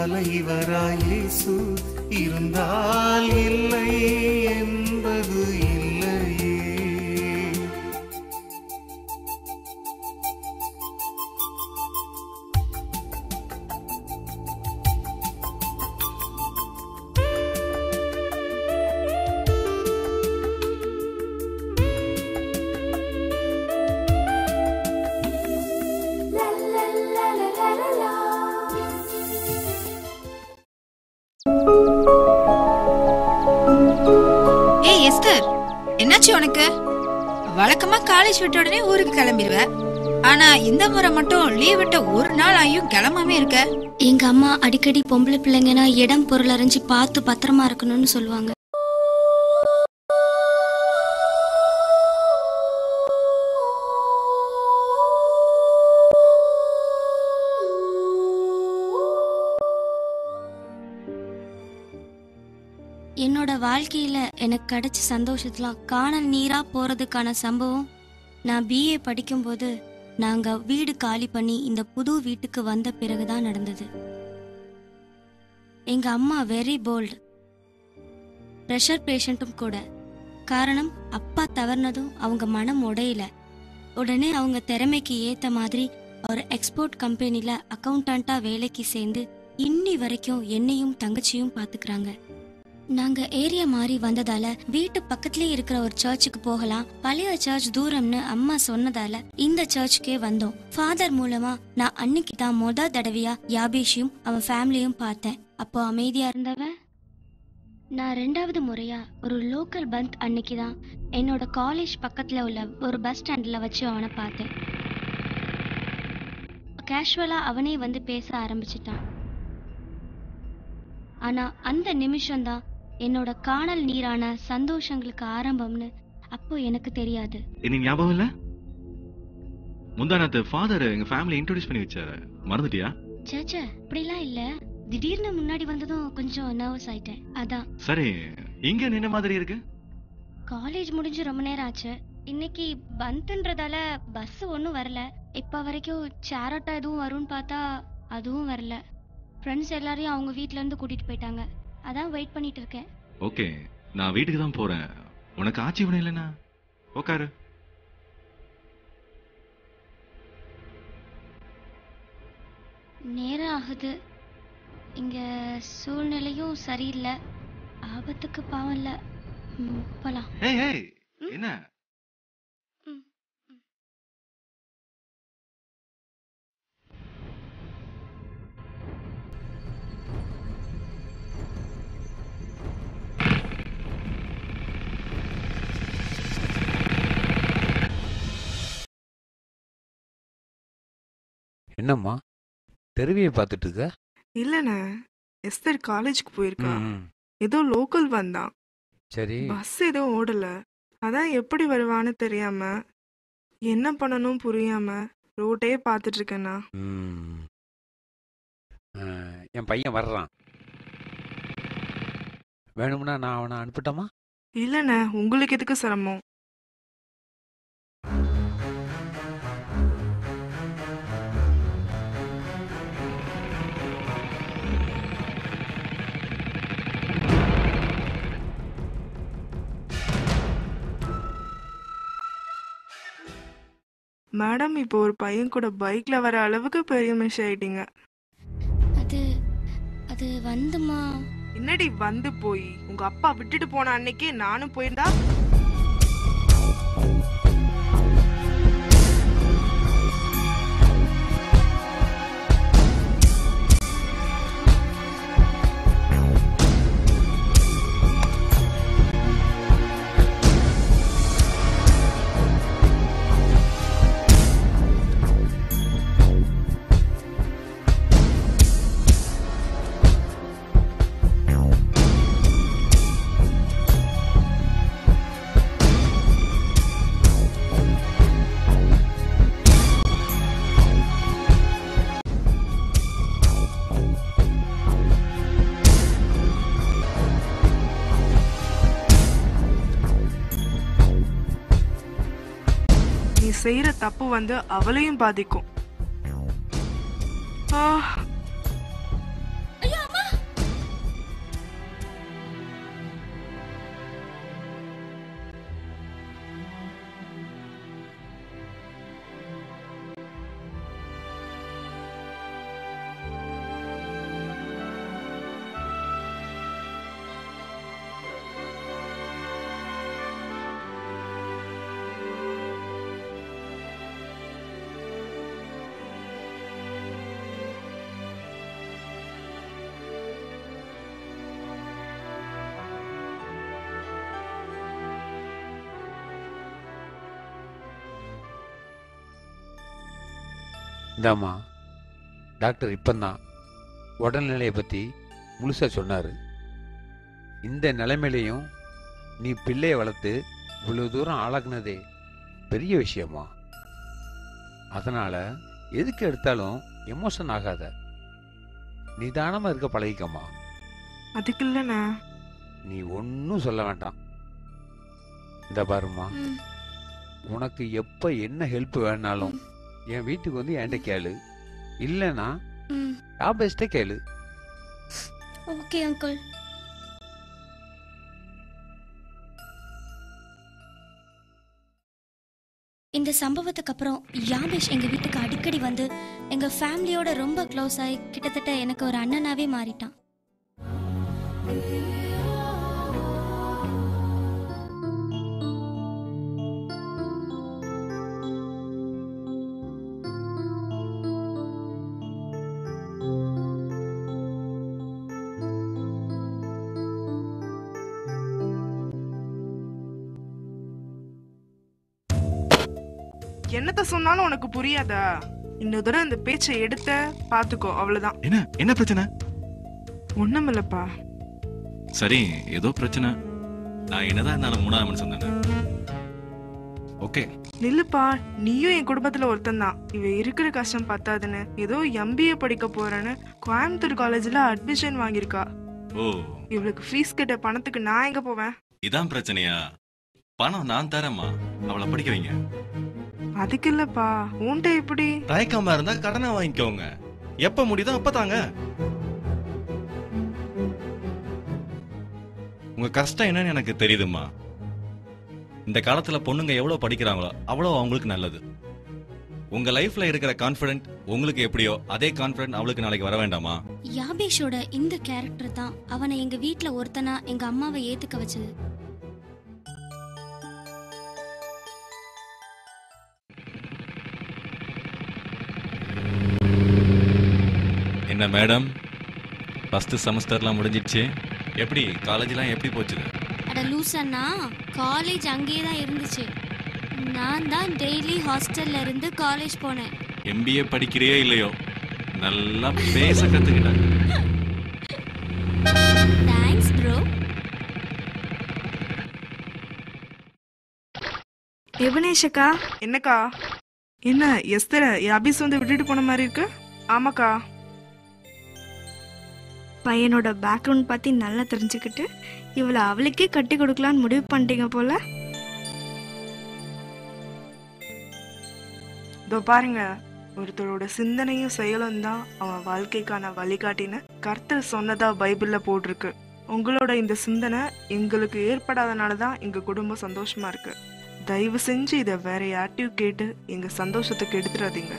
தலைவராயேசு இருந்தால் இல்லை என்பது என்னாச்சு உனக்கு? வழக்கமா காலேஜ் விட்ட உடனே ஊருக்கு கிளம்பிடுவ ஆனா இந்த முறை மட்டும் லீவ் விட்ட ஒரு நாள் ஆயும் கிளம்பாம இருக்க. எங்க அம்மா அடிக்கடி பொம்பளை பிள்ளைங்கன்னா இடம் பொருள் அறிஞ்சு பார்த்து பத்திரமா இருக்கணும்னு சொல்லுவாங்க. என்னோட வாழ்க்கையில எனக்கு கிடைச்ச சந்தோஷத்துலாம் காணல் நீரா போறதுக்கான சம்பவம் நான் பிஏ படிக்கும்போது நாங்க வீடு காலி பண்ணி இந்த புது வீட்டுக்கு வந்த பிறகுதான் நடந்தது. எங்க அம்மா வெரி போல்டு ப்ரெஷர் பேஷண்ட்டும் கூட. காரணம் அப்பா தவறுனதும் அவங்க மனம் உடையல. உடனே அவங்க திறமைக்கு ஏத்த மாதிரி ஒரு எக்ஸ்போர்ட் கம்பெனில அக்கௌண்டண்டா வேலைக்கு சேர்ந்து இன்னி வரைக்கும் என்னையும் தங்கச்சியும் பாத்துக்கிறாங்க. நாங்க ஏரியா மாறி வந்ததால வீட்டு பக்கத்துலயே இருக்கிற ஒரு சர்ச்சுக்கு போகலாம். பழைய சர்ச் தூரம்னு அம்மா சொன்னதால இந்த சர்ச்சுக்கே வந்தோம். ஃபாதர் மூலமா நான் அன்னைக்கு தான் மொத தடவையா யாபேஷையும் அவன் ஃபேமிலியும் பார்த்தேன். அப்போ அமைதியா இருந்தவன்? நான் ரெண்டாவது முறையா ஒரு லோக்கல் பந்த் அன்னைக்கு தான் என்னோட காலேஜ் பக்கத்துல உள்ள ஒரு பஸ் ஸ்டாண்ட்ல வச்சு அவனை பார்த்தேன். கேஷுவலா அவனே வந்து பேச ஆரம்பிச்சிட்டான். ஆனா அந்த நிமிஷம்தான் என்னோட காணல் நீரான சந்தோஷங்களுக்கு ஆரம்பம்னு அப்போ எனக்கு தெரியாது. இன்னைக்கு ஞாபகம் இல்ல? முந்தானத்து ஃபாதர் எங்க ஃபேமிலி இன்ட்ரோடியூஸ் பண்ணி வச்சாரு. மறந்துட்டியா? சேச்சே அப்படிலாம் இல்ல. திடீர்னு முன்னாடி வந்ததும் கொஞ்சம் நர்வஸ் ஆயிட்டேன். அதான். சரி இங்க நின்ன மாதிரி இருக்கு? காலேஜ் முடிஞ்சு ரொம்ப நேரம் ஆச்சு. இன்னைக்கு பந்த்ன்றதால பஸ் ஒன்றும் வரல. இப்போ வரைக்கும் சேரட்டா எதுவும் வரும்னு பார்த்தா அதுவும் வரல. ஃப்ரெண்ட்ஸ் எல்லாரையும் அவங்க வீட்ல இருந்து கூட்டிட்டு போயிட்டாங்க. அதான் வெயிட் பண்ணிட்டு இருக்கேன் ஓகே நான் வீட்டுக்கு தான் போறேன். உனக்கு ஆட்சி விட இல்லைனா உக்காரு. நேரம் ஆகுது. இங்க சூழ்நிலையும் சரியில்லை. ஆபத்துக்கு பாவம் இல்ல. போலாம். ஏய் ஏய் என்ன? என்னம்மா? தெருவியை பார்த்துட்டு இருக்க இல்லண்ணே. எஸ்தர் காலேஜ்க்கு போயிருக்கா. ம். ஏதோ லோக்கல் வந்தான் சரி. பஸ் எதுவும் ஓடல. அதான் எப்படி வருவான்னு தெரியாம என்ன பண்ணணும் புரியாம ரோட்டே பார்த்துட்டு இருக்கேண்ணா ம். ஆ, என் பையன் வர்றான். வேணும்னா நான் அவனை அனுப்பிட்டோமா? இல்லண்ணே. உங்களுக்கு எதுக்கு சிரமம்? மேடம் இப்போ ஒரு பையன் கூட பைக்ல வர அளவுக்கு பெரிய மிஷ் ஆயிட்டீங்க. அது அது வந்துமா? என்னடி வந்து போய்? உங்க அப்பா விட்டுட்டு போன அன்னைக்கே நானும் போயிருந்தா? தப்பு வந்து அவளையும் பாதிக்கும். இந்தாம்மா டாக்டர் இப்பந்தான் உடல்நிலையை பற்றி முழுசாக சொன்னார். இந்த நிலைமையிலையும் நீ பிள்ளையை வளர்த்து இவ்வளோ தூரம் ஆளாக்குனதே பெரிய விஷயமா? அதனால் எதுக்கு எடுத்தாலும் எமோஷன் ஆகாத. நிதானமாக இருக்க பழகிக்கம்மா. அதுக்கு இல்லைண்ணே. நீ ஒன்றும் சொல்ல வேண்டாம். இந்த பாரும்மா. ம். உனக்கு எப்போ என்ன ஹெல்ப் வேணாலும் என் வீட்டுக்கு வந்து என்கிட்ட கேளு. இல்லைன்னா ம். டாபேஸ்ட்டே கேளு. ஓகே அங்கிள் இந்த சம்பவத்துக்கு அப்புறம் யாபேஷ் எங்க வீட்டுக்கு அடிக்கடி வந்து எங்க ஃபேமிலியோட ரொம்ப க்ளோஸ் ஆகி கிட்டத்தட்ட எனக்கு ஒரு அண்ணனாவே மாறிட்டான். என்னத்த சொன்னாலும் உனக்கு புரியாதா? இன்னொரு தடவை இந்த பேச்சை எடுத்த பாத்துக்கோ அவ்வளவுதான். என்ன? என்ன பிரச்சனை? ஒண்ணுமில்லப்பா. சரி ஏதோ பிரச்சனை. நான் என்னதான் இருந்தாலும் மூணாவது மனுஷன் தானே ஓகே. நில்லுப்பா நீயும் என் குடும்பத்துல ஒருத்தன் தான் இவ இருக்கிற கஷ்டம் பத்தாதுன்னு ஏதோ எம்பிஏ படிக்க போறேன்னு கோயம்புத்தூர் காலேஜ்ல அட்மிஷன் வாங்கியிருக்கா. ஓ. இவளுக்கு ஃபீஸ் கட்ட பணத்துக்கு நான் எங்க போவேன்? இதான் பிரச்சனையா? பணம் நான் தரேம்மா. அவளை படிக்க வைங்க. அதுக்கு இல்லப்பா உன்ட்ட எப்படி? தயக்கமா இருந்தா கடனை வாங்கிக்கோங்க. எப்ப முடியுதோ அப்ப தாங்க. உங்க கஷ்டம் என்னன்னு எனக்கு தெரியுதும்மா. இந்த காலத்துல பொண்ணுங்க எவ்வளவு படிக்கிறாங்களோ அவ்வளோ அவங்களுக்கு நல்லது. உங்க லைஃப்ல இருக்கிற கான்ஃபிடென்ட் உங்களுக்கு எப்படியோ அதே கான்ஃபிடென்ட் அவளுக்கு நாளைக்கு வர வேண்டாமா? யாபேஷோட இந்த கேரக்டர் தான் அவனை எங்க வீட்ல ஒருத்தனா எங்க அம்மாவை ஏத்துக்க வச்சது. என்ன மேடம்? ஃபர்ஸ்ட் செமஸ்டர்லாம் முடிஞ்சிடுச்சு. எப்படி காலேஜ்லாம் எப்படி போச்சுது அட லூசண்ணா காலேஜ் அங்கேயே தான் இருந்துச்சு. நான் தான் டெய்லி ஹாஸ்டல்ல இருந்து காலேஜ் போனேன். எம்பிஏ படிக்கிறியோ இல்லையோ? நல்லா பேச கத்துக்கிட்டேன் தேங்க்ஸ் ப்ரோ எவனேஷக்கா என்னக்கா? என்ன எஸ்தர அபிஸ் வந்து விட்டுட்டு போன மாதிரி இருக்கு? ஆமாக்கா. பையனோட பேக்ரவுண்ட் பற்றி நல்லா தெரிஞ்சுக்கிட்டு இவளை அவளுக்கே கட்டி கொடுக்கலான்னு முடிவு பண்ணிட்டீங்க போல. இதோ பாருங்க ஒருத்தரோட சிந்தனையும் செயலும் தான் அவன் வாழ்க்கைக்கான வழிகாட்டின்னு கர்த்தர் சொன்னதா பைபிளில் போட்டிருக்கு. உங்களோட இந்த சிந்தனை எங்களுக்கு ஏற்படாதனால தான் எங்கள் குடும்பம் சந்தோஷமா இருக்கு. தயவு செஞ்சு இதை வேற யார்ட்டையும் கேட்டு எங்கள் சந்தோஷத்துக்கு எடுத்துடாதீங்க.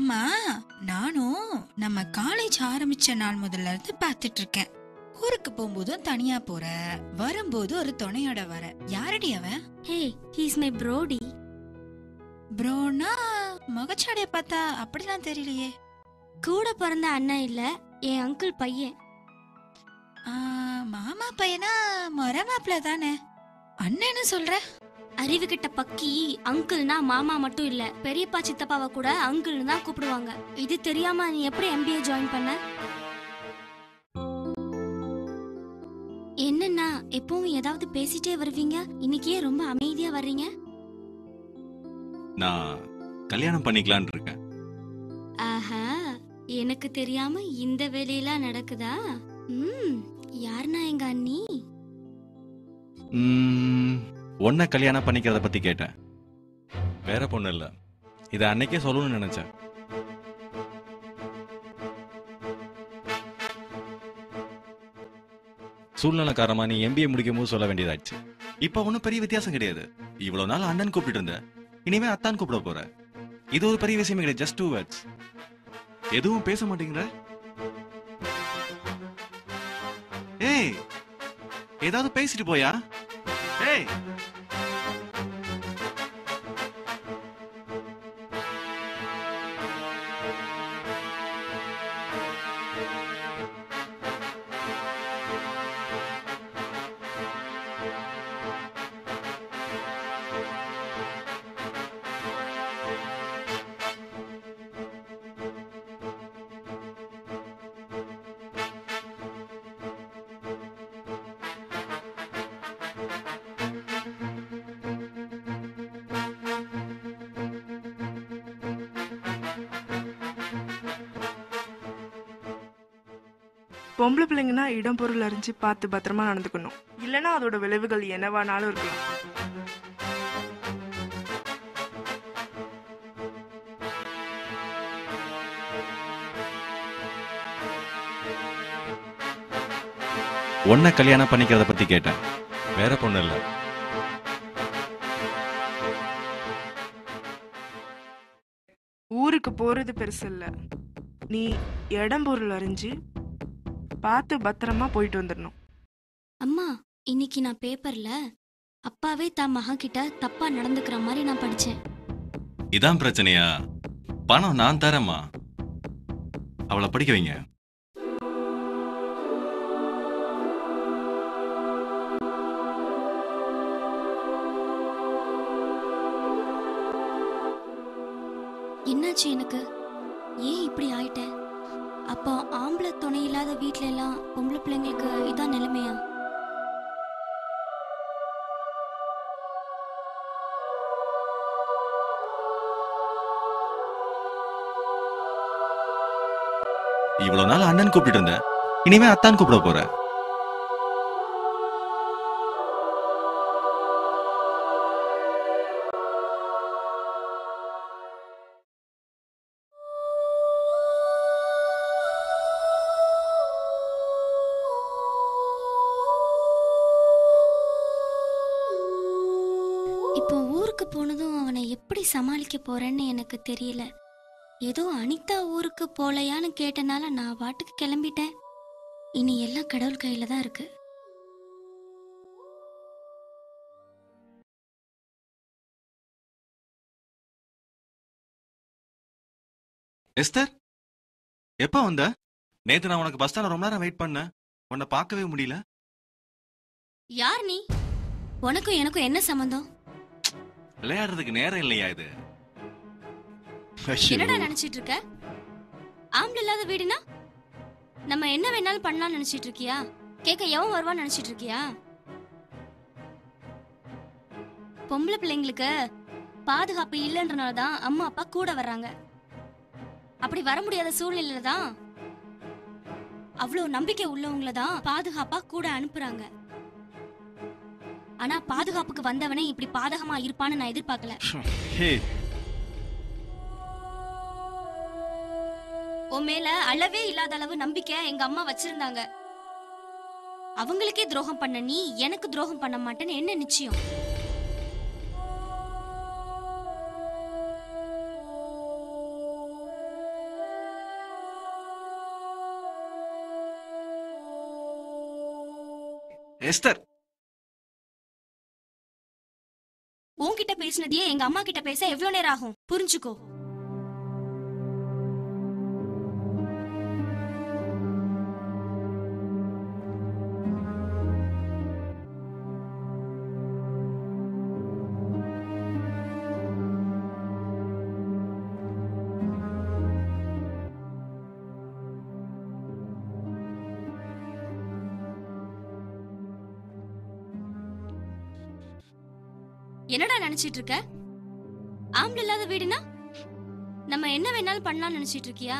ஆமா நானும் நம்ம காலேஜ் ஆரம்பிச்ச நாள் முதல்ல இருந்து பாத்துட்டு இருக்கேன் ஊருக்கு போகும்போதும் தனியா போற வரும்போது ஒரு துணையோட வர. யாரடி அவன்? ஹே ஹீஸ் மை ப்ரோடி ப்ரோனா முகச்சாடைய பார்த்தா அப்படிலாம் தெரியலையே. கூட பிறந்த அண்ணன் இல்ல என் அங்கிள் பையன். மாமா பையனா மொர மாப்பிள்ள தானே. அண்ணன்னு சொல்ற? அறிவுகிட்ட பக்கி அங்கிள்னா மாமா மட்டும் இல்ல பெரியப்பா சித்தப்பாவை கூட அங்கிள்னு தான் கூப்பிடுவாங்க. இது தெரியாம நீ எப்படி எம்பிஏ ஜாயின் பண்ண? என்னன்னா எப்பவும் ஏதாவது பேசிட்டே வருவீங்க? இன்னைக்கே ரொம்ப அமைதியா வர்றீங்க? நான் கல்யாணம் பண்ணிக்கலான்னு இருக்கேன். ஆஹா எனக்கு தெரியாம இந்த வேலையெல்லாம் நடக்குதா? ம் யாருன்னா எங்க அண்ணி? ம், உன்னை கல்யாணம் பண்ணிக்கிறத பத்தி கேட்டேன். வேற பொண்ணு இல்ல. இதை அன்னைக்கே சொல்லணும்னு நினைச்சேன். சூழ்நிலை காரணமா நீ எம்பிஏ முடிக்கும் போது சொல்ல வேண்டியதாச்சு இப்ப ஒன்னும் பெரிய வித்தியாசம் கிடையாது. இவ்வளவு நாள் அண்ணன் கூப்பிட்டு இருந்த இனிமே அத்தான் கூப்பிட போற. இது ஒரு பெரிய விஷயமே கிடையாது. ஜஸ்ட் டூ வேர்ட்ஸ் எதுவும் பேச மாட்டேங்கிற? ஏய் ஏதாவது பேசிட்டு போயா? ஏய் பொம்பளை பிள்ளைங்கன்னா இடம் பொருள் அறிஞ்சு பார்த்து பத்திரமா நடந்துக்கணும். இல்லைன்னா அதோட விளைவுகள் என்னவானாலும் இருக்கலாம். உன்னை கல்யாணம் பண்ணிக்கிறத பத்தி கேட்டேன். வேற பொண்ணு இல்ல. ஊருக்கு போறது பெருசு இல்ல. நீ இடம் பொருள் அறிஞ்சு பார்த்து பத்திரமா போயிட்டு வந்துடணும். அம்மா இன்னைக்கு நான் பேப்பர்ல அப்பாவே தான் மகன் கிட்ட தப்பா நடந்துக்கிற மாதிரி நான் படிச்சேன். இதான் பிரச்சனையா? பணம் நான் தரேம்மா. அவளை படிக்க வைங்க. என்னாச்சு எனக்கு? ஏன் இப்படி ஆயிட்டேன் அப்போ ஆம்பளை துணை இல்லாத வீட்ல எல்லாம் பொம்பளை பிள்ளைங்களுக்கு இதான் நிலைமையா? இவ்வளவு நாள் அண்ணன் கூப்பிட்டு இருந்தேன். இனிமே அத்தான் கூப்பிட போறேன். போறேன்னு எனக்கு தெரியல. ஏதோ அனிதா ஊருக்கு போலையான்னு கேட்டனால நான் பாட்டுக்கு கிளம்பிட்டேன். இனி எல்லாம் கடவுள் கையில தான் இருக்கு. எஸ்தர் எப்ப வந்த? நேத்து நான் உனக்கு பஸ் ஸ்டாண்ட்ல ரொம்ப நேரம் வெயிட் பண்ணேன். உன்னை பார்க்கவே முடியல. யார் நீ? உனக்கும் எனக்கும் என்ன சம்பந்தம்? விளையாடுறதுக்கு நேரம் இல்லையா இது? என்னடா நினைச்சிட்டு இருக்க ஆம்பளை இல்லாத வீடுனா? நம்ம என்ன வேணாலும் பண்ணலாம்னு நினைச்சிட்டு இருக்கியா கேட்க எவன் வருவான்னு நினைச்சிட்டு இருக்கியா பொம்பளை பிள்ளைங்களுக்கு பாதுகாப்பு இல்லைன்றனால தான் அம்மா அப்பா கூட வர்றாங்க. அப்படி வர முடியாத சூழ்நிலையில தான் அவ்வளோ நம்பிக்கை உள்ளவங்கள தான் பாதுகாப்பா கூட அனுப்புறாங்க. ஆனா பாதுகாப்புக்கு வந்தவனே இப்படி பாதகமா இருப்பான்னு நான் எதிர்பார்க்கல. உன் மேல அளவே இல்லாத அளவு நம்பிக்கை எங்க அம்மா வச்சிருந்தாங்க. அவங்களுக்கே துரோகம் பண்ண நீ எனக்கு துரோகம் பண்ண மாட்டேன்னு என்ன நிச்சயம்? எஸ்தர். உன்கிட்ட பேசினதையே எங்க அம்மா கிட்ட பேச எவ்வளவு நேரம் ஆகும்? புரிஞ்சுக்கோ. என்னடா நினைச்சிட்டு இருக்க ஆம்பளை இல்லாத வீடுனா? நம்ம என்ன வேணாலும் பண்ணலாம்னு நினைச்சிட்டு இருக்கியா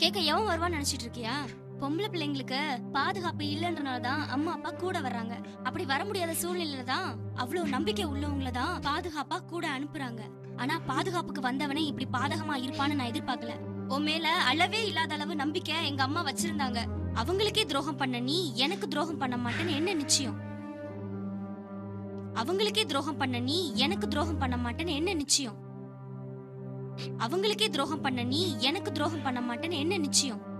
கேட்க எவன் வருவான்னு நினைச்சிட்டு இருக்கியா பொம்பளை பிள்ளைங்களுக்கு பாதுகாப்பு இல்லைன்றனால தான் அம்மா அப்பா கூட வர்றாங்க. அப்படி வர முடியாத சூழ்நிலையில தான் அவ்வளவு நம்பிக்கை உள்ளவங்கள தான் பாதுகாப்பா கூட அனுப்புறாங்க. ஆனா பாதுகாப்புக்கு வந்தவனே இப்படி பாதகமா இருப்பான்னு நான் எதிர்பார்க்கல. உன் மேல அளவே இல்லாத அளவு நம்பிக்கை எங்க அம்மா வச்சிருந்தாங்க. அவங்களுக்கே துரோகம் பண்ண நீ எனக்கு துரோகம் பண்ண மாட்டேன்னு என்ன நிச்சயம்? அவங்களுக்கே துரோகம் பண்ண நீ எனக்கு துரோகம் பண்ண மாட்டேன்னு என்ன நிச்சயம்? அவங்களுக்கே துரோகம் பண்ண நீ எனக்கு துரோகம் பண்ண மாட்டேன்னு என்ன நிச்சயம்?